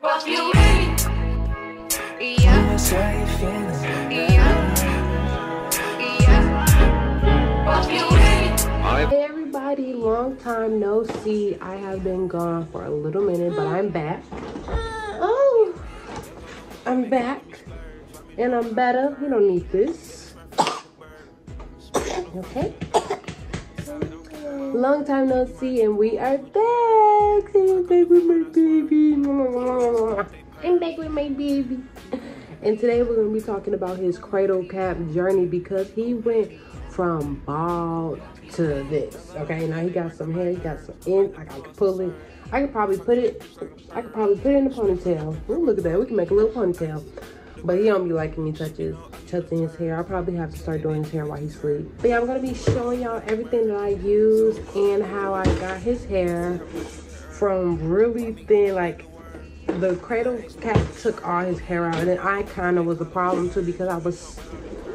Hey everybody, long time no see. I have been gone for a little minute, but I'm back. Oh, I'm back and I'm better. You don't need this. Okay. Long time no see, and we are back. I'm back with my baby. I'm back with my baby. And today we're gonna be talking about his cradle cap journey because he went from bald to this. Okay, now he got some hair, he got some in. I can pull it. I could probably put it. I could probably put it in a ponytail. Ooh, look at that. We can make a little ponytail. But he don't be liking me touches touching his hair. I'll probably have to start doing his hair while he sleep. But yeah, I'm gonna be showing y'all everything that I use and how I got his hair from really thin, like the cradle cap took all his hair out and then I kind of was a problem too because I was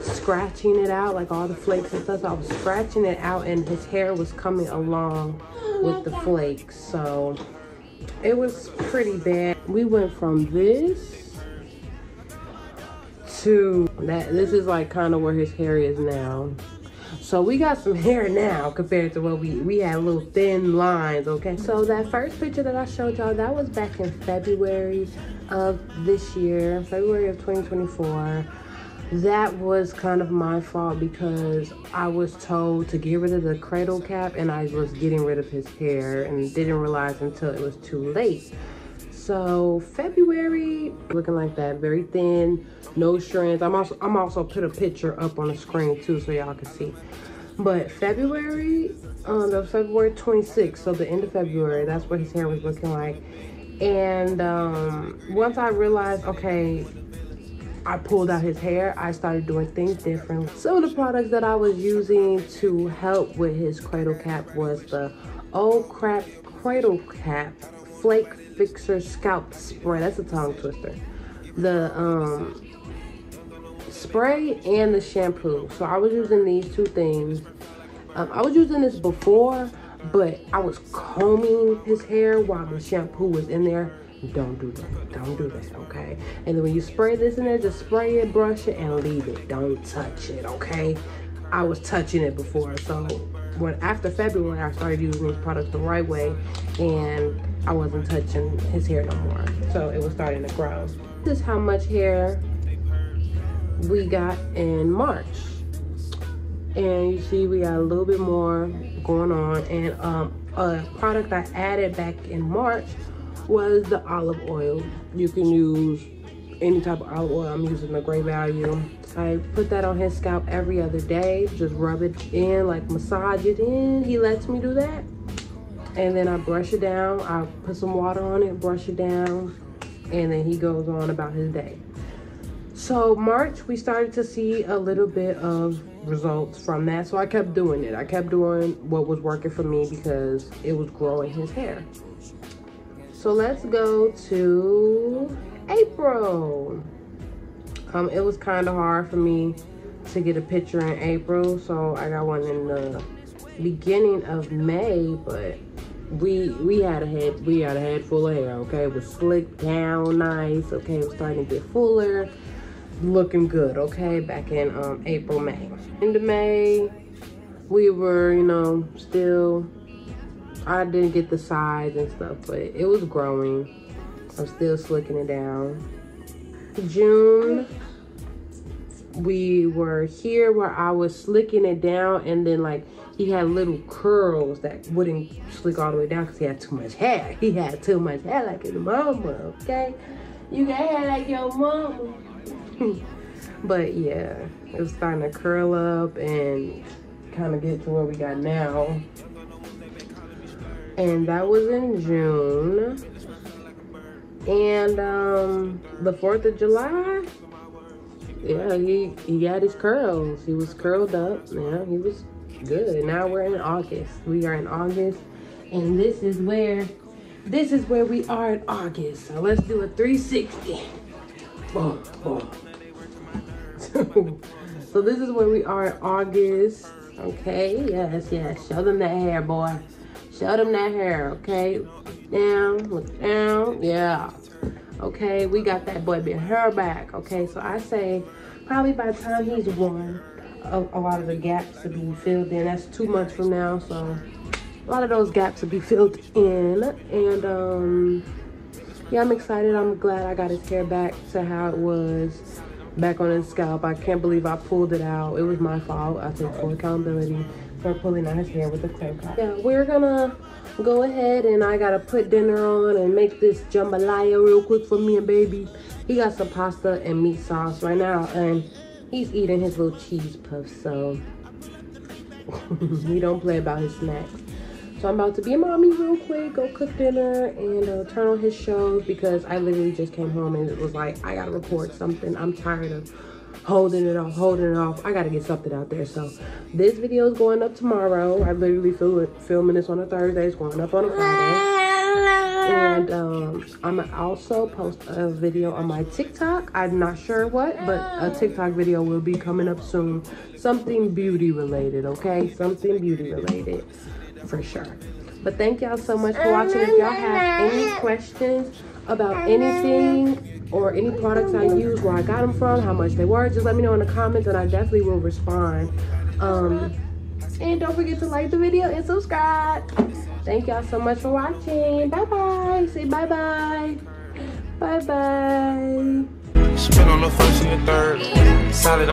scratching it out like all the flakes and stuff so I was scratching it out and his hair was coming along with the flakes so it was pretty bad we went from this to that this is like kind of where his hair is now. So we got some hair now compared to what we we had little thin lines okay? So that first picture that i showed y'all that was back in february of this year february of 2024 that was kind of my fault because I was told to get rid of the cradle cap and I was getting rid of his hair and didn't realize until it was too late. So February looking like that, very thin, no strands. I'm also I'm also put a picture up on the screen too so y'all can see. But February, um, February 26th, so the end of February, that's what his hair was looking like. And um, once I realized, okay, I pulled out his hair, I started doing things different. Some of the products that I was using to help with his cradle cap was the Old Crap Cradle Cap Flake Fixer Scalp Spray. That's a tongue twister. The um, spray and the shampoo. So I was using these two things. Um, I was using this before, but I was combing his hair while the shampoo was in there don't do that. Don't do that, okay? And then when you spray this in there, just spray it, brush it, and leave it. Don't touch it, okay? I was touching it before, so when after February, I started using these products the right way, and I wasn't touching his hair no more. So it was starting to grow. This is how much hair we got in March. And you see we got a little bit more going on. And um, a product I added back in March was the olive oil. You can use any type of olive oil. I'm using the Great Value. I put that on his scalp every other day. Just rub it in, like massage it in. He lets me do that. And then I brush it down. I put some water on it, brush it down. And then he goes on about his day. So March, we started to see a little bit of results from that. So I kept doing it. I kept doing what was working for me because it was growing his hair. So let's go to April. Um, it was kind of hard for me to get a picture in April, so I got one in the beginning of May, but we we had a head we had a head full of hair, okay? It was slicked down nice, okay, it was starting to get fuller, looking good, okay, back in um April, May. Into May, we were, you know, still I didn't get the size and stuff, but it was growing. I'm still slicking it down. June, we were here where I was slicking it down and then like he had little curls that wouldn't slick all the way down because he had too much hair. He had too much hair like his mama, okay? You got hair like your mama. but yeah, it was starting to curl up and kind of get to where we got now and that was in June. And um, the 4th of July, yeah, he, he got his curls. He was curled up. Yeah, he was good. Now we're in August. We are in August. And this is where, this is where we are in August. So let's do a 360. Boom, boom. so this is where we are in August. Okay, yes, yes. Show them that hair, boy. Show them that hair, okay? Down, look down, yeah. Okay, we got that boy been hair back. Okay, so I say probably by the time he's one, a, a lot of the gaps to be filled in. That's two months from now, so a lot of those gaps will be filled in. And um, yeah, I'm excited. I'm glad I got his hair back to how it was back on his scalp. I can't believe I pulled it out. It was my fault. I take full accountability for pulling out his hair with the clip. Yeah, we're gonna go ahead and I gotta put dinner on and make this jambalaya real quick for me and baby. He got some pasta and meat sauce right now and he's eating his little cheese puffs, so he don't play about his snacks. So I'm about to be a mommy real quick, go cook dinner and uh, turn on his shows because I literally just came home and it was like, I gotta record something. I'm tired of holding it off, holding it off. I gotta get something out there. So this video is going up tomorrow. I literally feel filming this on a Thursday. It's going up on a Friday. And um, I'm also post a video on my TikTok. I'm not sure what, but a TikTok video will be coming up soon. Something beauty related, okay? Something beauty related for sure. But thank y'all so much for watching. If y'all have any questions about anything or any products I use, where I got them from, how much they were, just let me know in the comments and I definitely will respond. Um, and don't forget to like the video and subscribe. Thank y'all so much for watching. Bye-bye. Say bye-bye. Bye-bye. Spin on the first and the third. Solid